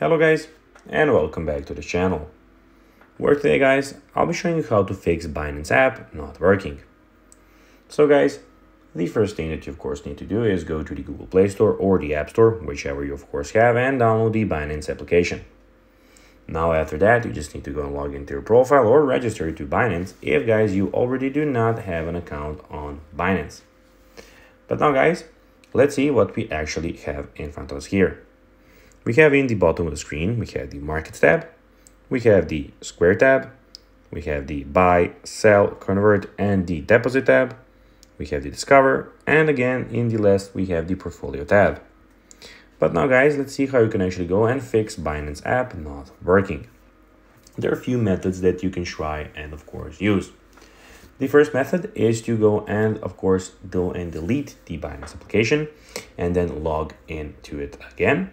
Hello guys and welcome back to the channel. Where today guys, I'll be showing you how to fix Binance app not working. So guys, the first thing that you of course need to do is go to the Google Play Store or the App Store, whichever you of course have, and download the Binance application. Now after that, you just need to go and log into your profile or register to Binance if guys you already do not have an account on Binance. But now guys, let's see what we actually have in front of us here. We have in the bottom of the screen, we have the Markets tab, we have the Square tab, we have the Buy, Sell, Convert, and the Deposit tab, we have the Discover, and again, in the last, we have the Portfolio tab. But now guys, let's see how you can actually go and fix Binance app not working. There are a few methods that you can try and of course use. The first method is to go and of course go and delete the Binance application and then log into it again.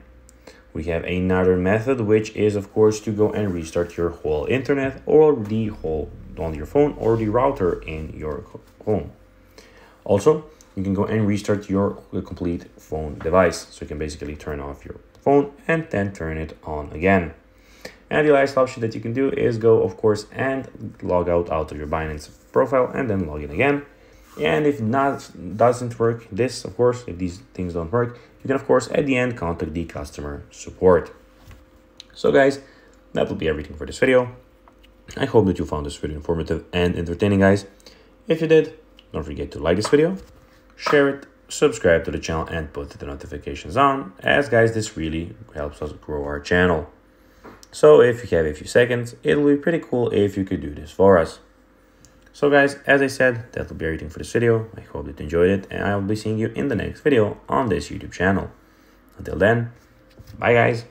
We have another method, which is of course to go and restart your whole internet or the whole on your phone or the router in your home. Also, you can go and restart your complete phone device. So you can basically turn off your phone and then turn it on again. And the last option that you can do is go, of course, and log out out of your Binance profile and then log in again. And if not doesn't work, this of course, if these things don't work, you can of course at the end contact the customer support. So guys, that will be everything for this video. I hope that you found this video informative and entertaining guys. If you did, don't forget to like this video, share it, subscribe to the channel and put the notifications on as guys this really helps us grow our channel. So if you have a few seconds, it'll be pretty cool if you could do this for us. So guys, as I said, that will be everything for this video. I hope that you enjoyed it and I will be seeing you in the next video on this YouTube channel. Until then, bye guys.